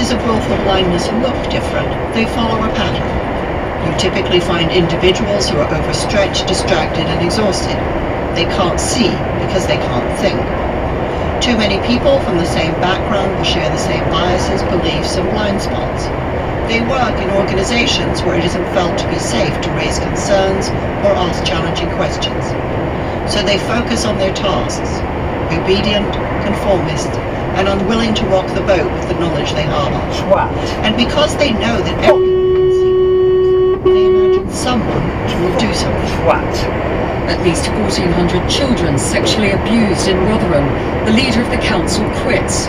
Cases of willful blindness look different. They follow a pattern. You typically find individuals who are overstretched, distracted, and exhausted. They can't see because they can't think. Too many people from the same background will share the same biases, beliefs, and blind spots. They work in organizations where it isn't felt to be safe to raise concerns or ask challenging questions. So they focus on their tasks, obedient, conformist, and unwilling to rock the boat with the knowledge they harbor. Twat. And because they know that everyone can see what they imagine someone will do something. Twat. At least 1,400 children sexually abused in Rotherham. The leader of the council quits.